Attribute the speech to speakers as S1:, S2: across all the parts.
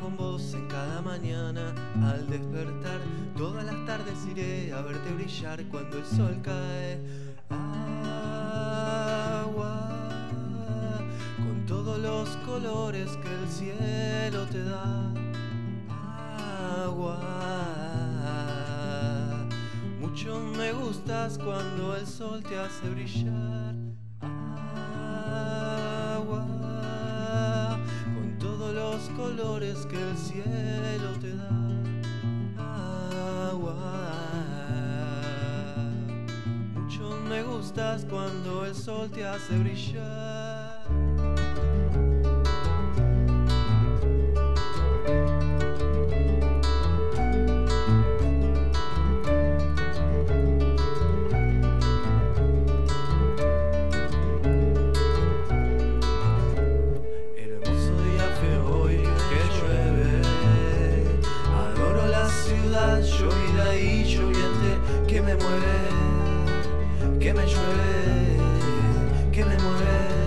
S1: con vos en cada mañana al despertar. Todas las tardes iré a verte brillar cuando el sol cae. Agua con todos los colores que el cielo te da. Agua. Mucho me gustas cuando el sol te hace brillar. Colores que el cielo te da. Agua. Mucho me gustas cuando el sol te hace brillar. Ciudad llovida y lloviente que me mueve, que me llueve, que me mueve,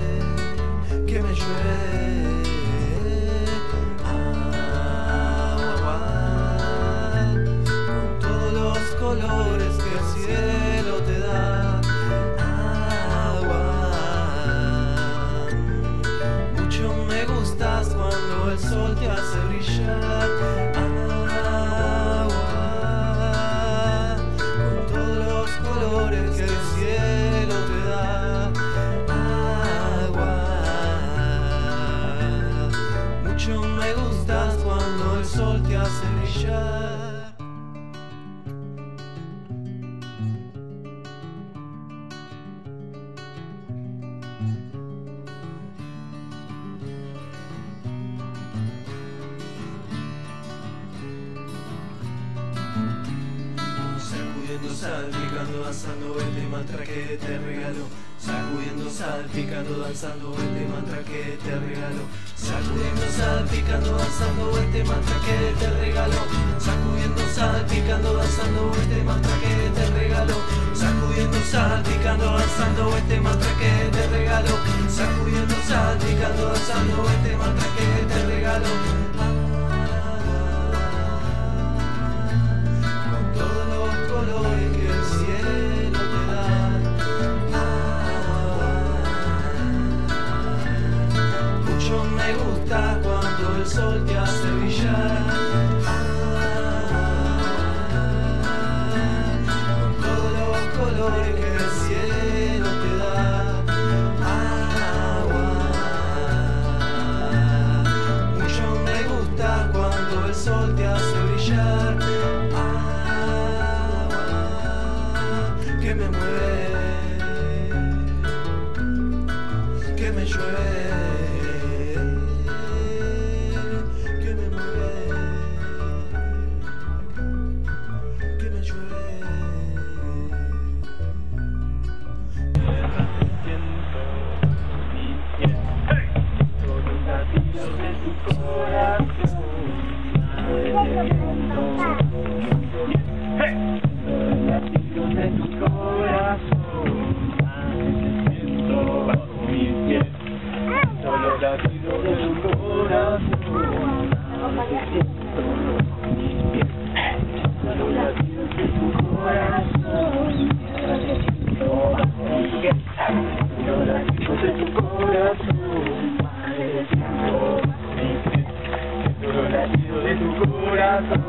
S1: Sacudiendo, salpicando, danzando este mantra que te regalo. Sacudiendo, salpicando, danzando este mantra que te regalo. Sacudiendo, salpicando, danzando este mantra que te regalo. Sacudiendo, salpicando, danzando este mantra que te regalo. El sol te hace brillar. Con todos los colores que el cielo te da. Agua. Mucho me gusta cuando el sol te hace brillar. Agua que me mueve, que me llueve,
S2: de tu corazón,